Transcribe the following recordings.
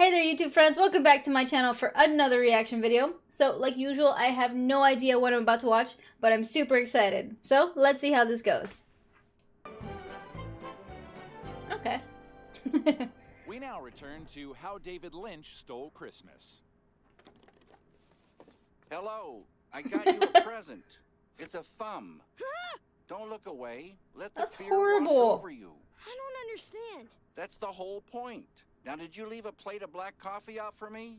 Hey there YouTube friends, welcome back to my channel for another reaction video. So like usual, I have no idea what I'm about to watch, but I'm super excited. So let's see how this goes. Okay. We now return to how David Lynch stole Christmas. Hello, I got you a present. It's a thumb. Don't look away. Let the That's fear horrible. wash over you. I don't understand. That's the whole point. Now, did you leave a plate of black coffee out for me?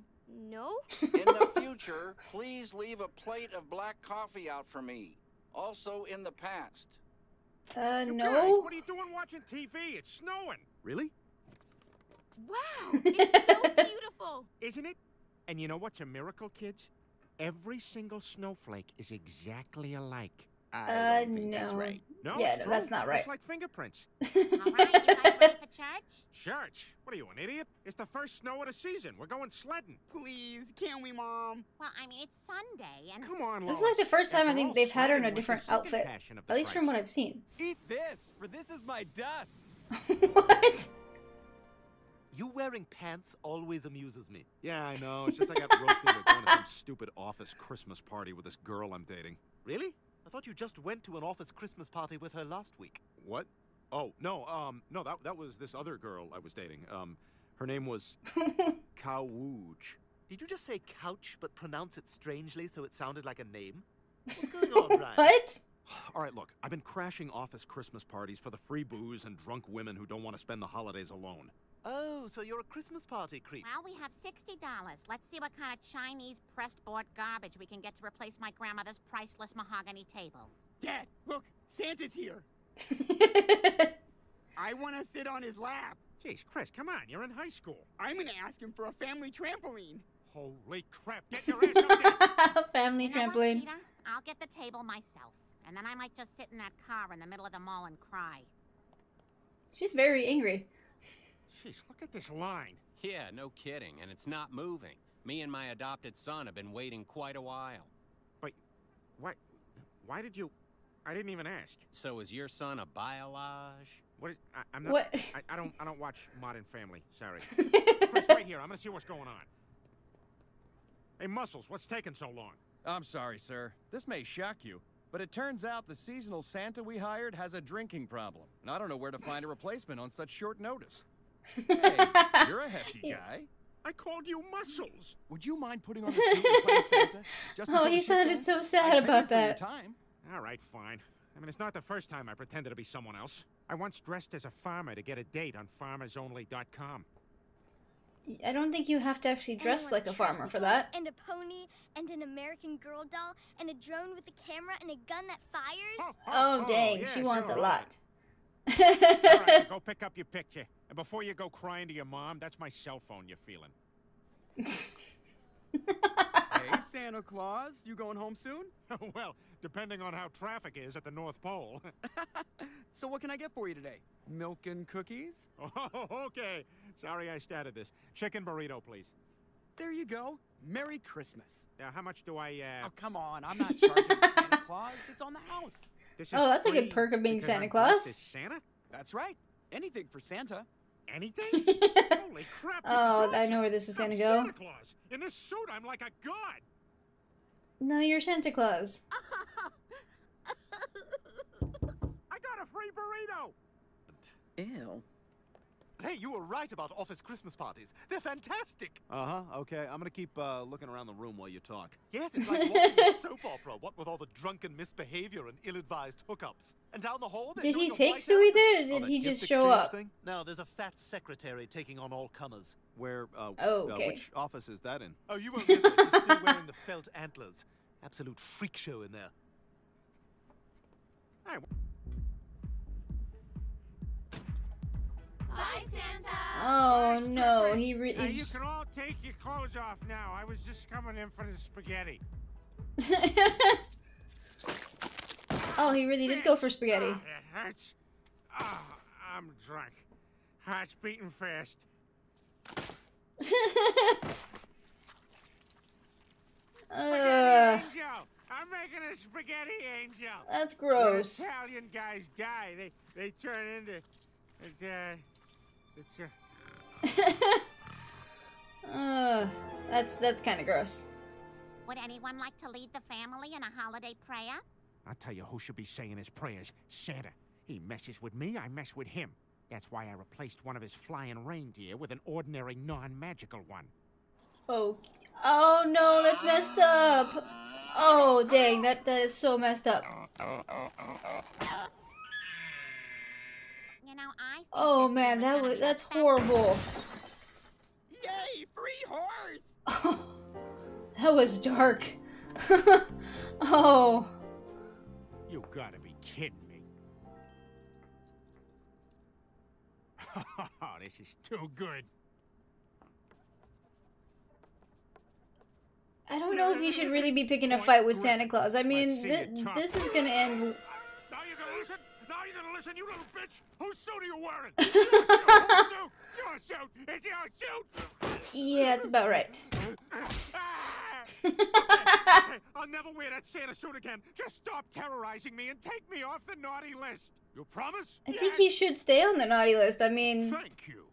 No? In the future, please leave a plate of black coffee out for me. Also in the past. uh, You guys, no? what are you doing watching TV? It's snowing. Really? Wow, it's so beautiful. Isn't it? And you know what's a miracle, kids? Every single snowflake is exactly alike. Uh, no. No, Yeah, it's no, that's not right. It's like fingerprints. All right, you guys ready for church? Church? What are you, an idiot? It's the first snow of the season. We're going sledding. Please, can we, Mom? Well, I mean, it's Sunday, and Come on, This is like the first time I think they've had her in a sledding was the different outfit. passion of the At least from what I've seen. Eat this, for this is my dust. what? You wearing pants always amuses me. Yeah, I know. It's just I got roped into going to some stupid office Christmas party with this girl I'm dating. Really? I thought you just went to an office Christmas party with her last week. What? Oh, no, um, no, that, that was this other girl I was dating. Um, her name was Kawooge. Did you just say couch but pronounce it strangely so it sounded like a name? What's going on, Brian? what? All right, look, I've been crashing office Christmas parties for the free booze and drunk women who don't want to spend the holidays alone. Oh, so you're a Christmas party creep. well, we have $60. Let's see what kind of Chinese pressed board garbage we can get to replace my grandmother's priceless mahogany table. Dad, look, Santa's here. I want to sit on his lap. Jeez, Chris, come on, you're in high school. I'm going to ask him for a family trampoline. Holy crap, get your ass up there! Family You know what, trampoline. Peter? I'll get the table myself, and then I might just sit in that car in the middle of the mall and cry. She's very angry. Jeez, look at this line. Yeah, no kidding, and it's not moving. Me and my adopted son have been waiting quite a while. But why, why did you... I didn't even ask. So is your son a biolage? What is... I, I'm not... What? I, I don't I don't watch Modern Family, sorry. Chris, right here, I'm gonna see what's going on. Hey, Muscles, what's taking so long? I'm sorry, sir. This may shock you, but it turns out the seasonal Santa we hired has a drinking problem, and I don't know where to find a replacement on such short notice. Hey, you're a hefty guy. I called you Muscles. Would you mind putting on a suit and playing Santa? Just Oh, until he sounded so sad pay you about that. time. All right, fine. I mean, it's not the first time I pretended to be someone else. I once dressed as a farmer to get a date on farmersonly.com. I don't think you have to actually dress want like a farmer for that. And a pony, and an American Girl doll, and a drone with a camera, and a gun that fires. Oh, oh, oh, oh dang, yeah, she wants sure, a lot. Right. All right, go pick up your picture. And before you go crying to your mom, that's my cell phone you're feeling. hey, Santa Claus, you going home soon? well, depending on how traffic is at the North Pole. So what can I get for you today? Milk and cookies? oh, okay. Sorry I started this. Chicken burrito, please. There you go. Merry Christmas. Now, how much do I, uh... Oh, come on. I'm not charging Santa Claus. It's on the house. This is Oh, that's a good perk of being Santa I'm Claus. Santa? That's right. Anything for Santa. Anything? Holy crap, oh, is I know where this is I'm gonna go. Santa Claus. In this suit, I'm like a god. No, you're Santa Claus. I got a free burrito. Ew. Hey, you were right about office Christmas parties. They're fantastic. Uh-huh, okay. I'm gonna keep uh, looking around the room while you talk. Yes, it's like watching a soap opera, what with all the drunken misbehavior and ill-advised hookups. And down the hall, they're Did doing he take white Stewie there, or did he just show up? Thing? No, there's a fat secretary taking on all comers. Where, uh, Oh, uh, okay. which office is that in? Oh, you won't miss it. She's still wearing the felt antlers. Absolute freak show in there. Bye, Santa. Oh Bye, no, he re- Now, you can all take your clothes off now. I was just coming in for the spaghetti. oh, he really did go for spaghetti. Ah, it hurts. Ah, I'm drunk. Heart's beating fast. Ugh, angel! I'm making a spaghetti angel. that's When gross. Italian guys die. They they turn into. Uh, it's, uh, That's that's kind of gross. Would anyone like to lead the family in a holiday prayer? I'll tell you who should be saying his prayers. Santa. He messes with me, I mess with him. That's why I replaced one of his flying reindeer with an ordinary non-magical one. Oh, oh no, that's messed up. Oh dang, that that is so messed up. You know, I think Oh man, that was that's horrible. Yay, free horse! that was dark. oh, You gotta be kidding me. this is too good. I don't know if you should really be picking a fight with Santa Claus. I mean, Let's see th- you talk. this is gonna end. Gonna listen? You gonna listen, you little bitch? Whose suit are you wearing? Your suit? Your suit! It's your suit! Yeah, it's about right. I'll never wear that Santa suit again. Just stop terrorizing me and take me off the naughty list. You promise? I think he should stay on the naughty list. I mean, Thank you.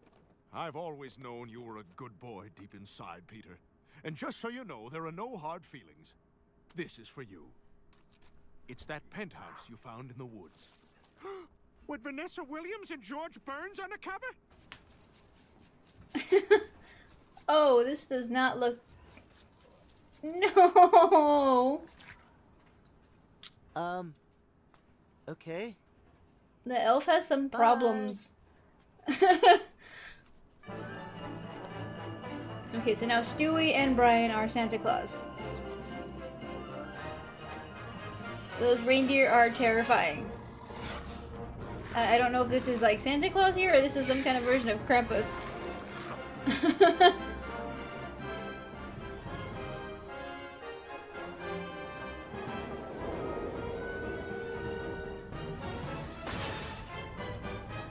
I've always known you were a good boy deep inside, Peter. And just so you know, there are no hard feelings. This is for you. It's that penthouse you found in the woods. With Vanessa Williams and George Burns on the cover? oh, this does not look. No, Um. Okay. the elf has some problems. okay, so now Stewie and Brian are Santa Claus. Those reindeer are terrifying. I I don't know if this is like Santa Claus here or this is some kind of version of Krampus.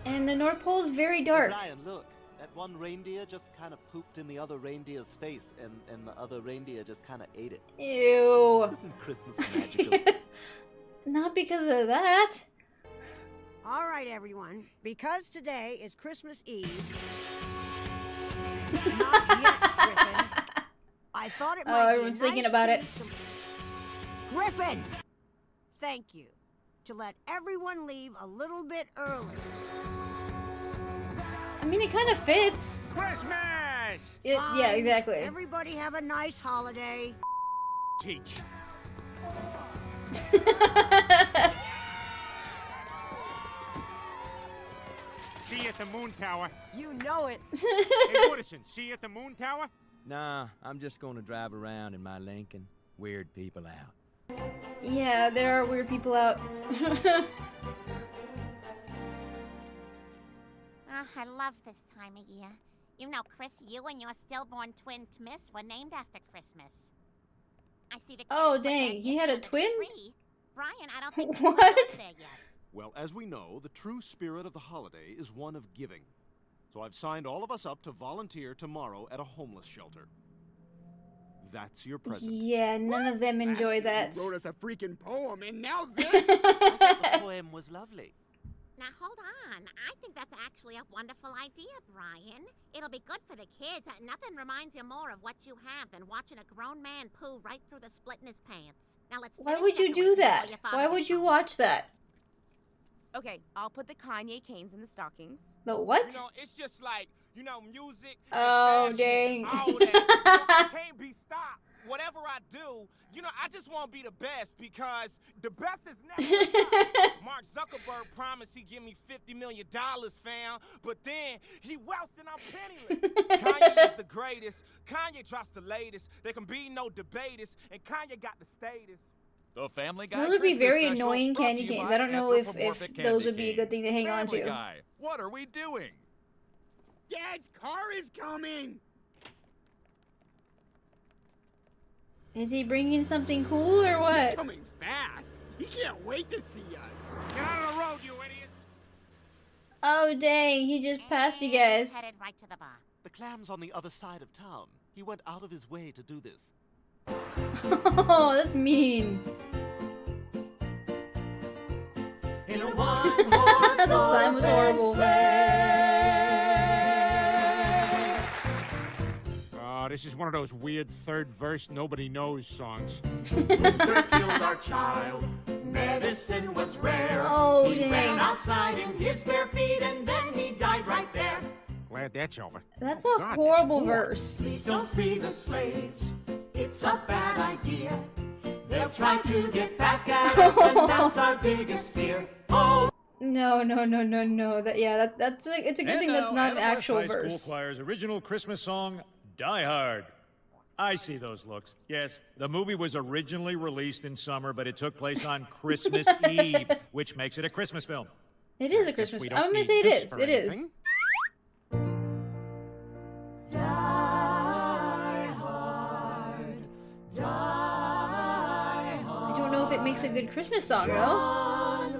and the North Pole is very dark. Brian, look. That one reindeer just kind of pooped in the other reindeer's face, and, and the other reindeer just kind of ate it. Ew. Isn't Christmas magical? Not because of that. All right, everyone. Because today is Christmas Eve. Not yet, Griffin. I thought it Oh, might be everyone's thinking about it. some- Griffin! Thank you. To let everyone leave a little bit early. I mean, it kind of fits. Christmas! It, yeah, exactly. Everybody have a nice holiday. Teach. See you at the moon tower. You know it. hey, Wooderson, see you at the moon tower? Nah, I'm just gonna drive around in my Lincoln. Weird people out. Yeah, there are weird people out. Ah, I love this time of year. You know, Chris, you and your stillborn twin Tmas were named after Christmas. I see the Oh, dang, he had a twin? tree. Brian, I don't think What? there yet. Well, as we know, the true spirit of the holiday is one of giving. So I've signed all of us up to volunteer tomorrow at a homeless shelter. That's your present. yeah, none of them enjoy that. wrote us a freaking poem, and now this. I thought the poem was lovely. Now hold on. I think that's actually a wonderful idea, Brian. It'll be good for the kids. Uh, Nothing reminds you more of what you have than watching a grown man poo right through the split in his pants. Now let's. Why would you do that? before your father Why would you watch that? Okay, I'll put the Kanye canes in the stockings. The what? You know, it's just like, you know, music. and Oh, fashion, dang. All that can't be stopped. Whatever I do, you know, I just want to be the best because the best is never. Mark Zuckerberg promised he'd give me $50 million, fam, but then he welched and I'm penniless. Kanye is the greatest. Kanye drops the latest. There can be no debaters, and Kanye got the status. The Family Guy Those would be Christmas very annoying candy to canes. I don't know if, if those would be a good thing to hang on to. Guy, what are we doing? Dad's car is coming. Is he bringing something cool or He's what? coming fast. He can't wait to see us. Get out of the road, you idiots! Oh dang, he just passed you guys. Headed right to the bar. The clam's on the other side of town. He went out of his way to do this. Oh, that's mean. In a one the sign was horrible. Oh, this is one of those weird third verse nobody knows songs. Luther killed our child. Medicine was rare. Oh, he dang. ran outside in his bare feet and then he died right there. Glad that's over. That's a horrible verse. Please don't free the slaves. It's a bad idea. They'll try to get back at us, and that's our biggest fear. Oh, No, no, no, no, no. That yeah, that, that's a, it's a good And thing that's uh, not an Adam West actual High verse. School Choir's original Christmas song, Die Hard. I see those looks. Yes, the movie was originally released in summer, but it took place on Christmas Eve, which makes it a Christmas film. It is a Christmas. we I'm gonna need say it this is. for It is. anything. I if it makes a good Christmas song though. John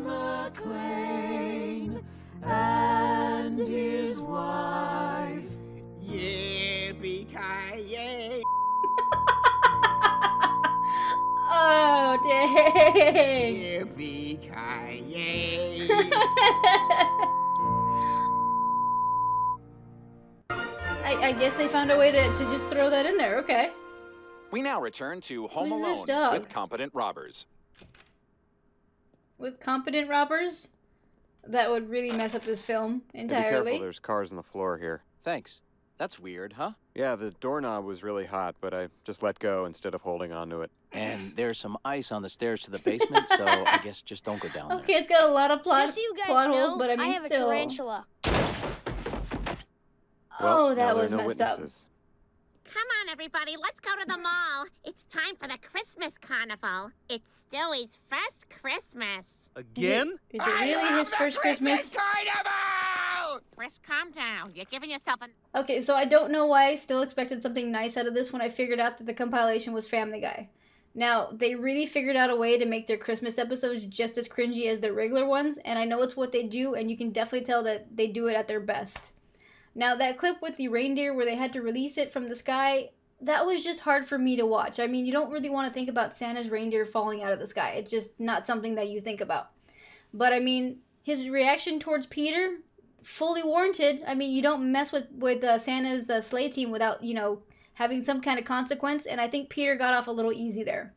and his wife. Yippee-ki-yay! Oh dang! Yippee-ki-yay! I, I guess they found a way to, to just throw that in there. Okay. We now return to Home Who's Alone with competent robbers. With competent robbers, that would really mess up this film Hey, be entirely. careful, there's cars on the floor here. Thanks. That's weird, huh? Yeah, the doorknob was really hot, but I just let go instead of holding onto it. And there's some ice on the stairs to the basement, so I guess just don't go down there. Okay, it's got a lot of plot Just so you guys plot know, holes, but I mean I have still. a tarantula. oh, that there was no messed up. Witnesses. Come on, everybody, let's go to the mall. It's time for the Christmas carnival. It's Stewie's first Christmas. Again? Is it really his first Christmas? carnival! Chris, calm down. You're giving yourself an. Okay, so I don't know why I still expected something nice out of this when I figured out that the compilation was Family Guy. Now, they really figured out a way to make their Christmas episodes just as cringy as their regular ones, and I know it's what they do, and you can definitely tell that they do it at their best. Now, that clip with the reindeer where they had to release it from the sky, that was just hard for me to watch. I mean, you don't really want to think about Santa's reindeer falling out of the sky. It's just not something that you think about. But I mean, his reaction towards Peter, fully warranted. I mean, you don't mess with with uh, Santa's uh, sleigh team without you know having some kind of consequence. And I think Peter got off a little easy there.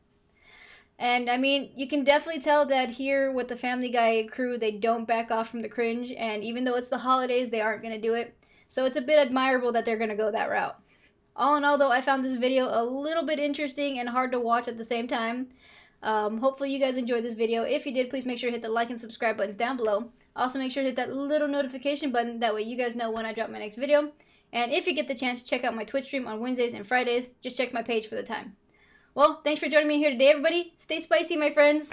And I mean, you can definitely tell that here with the Family Guy crew, they don't back off from the cringe. And even though it's the holidays, they aren't going to do it. So it's a bit admirable that they're going to go that route. All in all, though, I found this video a little bit interesting and hard to watch at the same time. Um, hopefully you guys enjoyed this video. If you did, please make sure to hit the like and subscribe buttons down below. Also make sure to hit that little notification button. That way you guys know when I drop my next video. And if you get the chance to check out my Twitch stream on Wednesdays and Fridays, just check my page for the time. Well, thanks for joining me here today, everybody. Stay spicy, my friends.